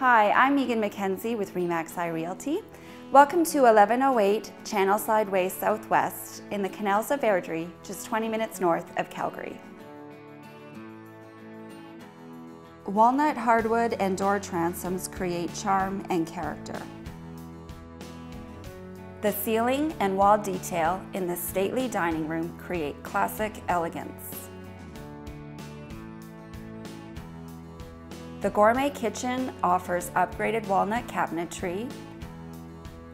Hi, I'm Meagan McKenzie with Remax iRealty. Welcome to 1108 Channelside Way Southwest in the Canals of Airdrie, just 20 minutes north of Calgary. Walnut hardwood and door transoms create charm and character. The ceiling and wall detail in the stately dining room create classic elegance. The gourmet kitchen offers upgraded walnut cabinetry,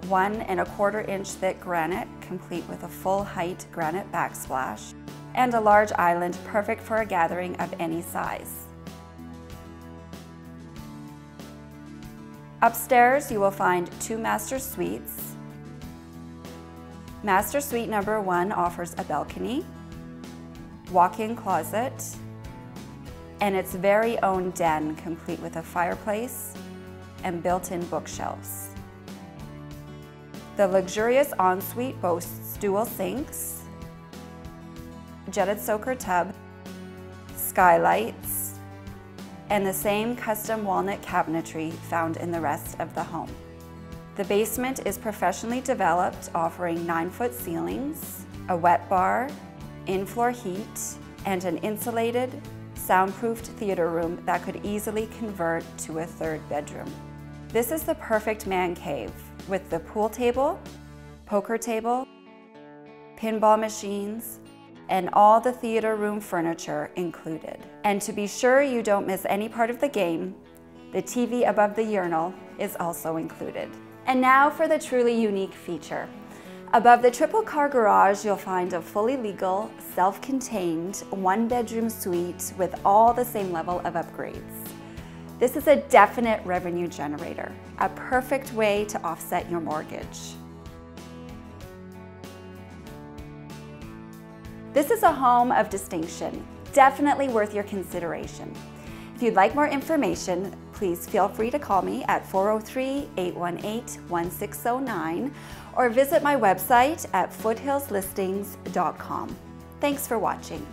one and a quarter inch thick granite complete with a full height granite backsplash, and a large island perfect for a gathering of any size. Upstairs you will find two master suites. Master suite number one offers a balcony, walk-in closet, and its very own den complete with a fireplace and built-in bookshelves. The luxurious ensuite boasts dual sinks, jetted soaker tub, skylights, and the same custom walnut cabinetry found in the rest of the home. The basement is professionally developed, offering 9-foot ceilings, a wet bar, in-floor heat, and an insulated soundproofed theater room that could easily convert to a third bedroom. This is the perfect man cave with the pool table, poker table, pinball machines, and all the theater room furniture included. And to be sure you don't miss any part of the game, the TV above the urinal is also included. And now for the truly unique feature. Above the triple car garage, you'll find a fully legal, self-contained, one-bedroom suite with all the same level of upgrades. This is a definite revenue generator, a perfect way to offset your mortgage. This is a home of distinction, definitely worth your consideration. If you'd like more information, please feel free to call me at 403-818-1609 or visit my website at foothillslistings.com. Thanks for watching.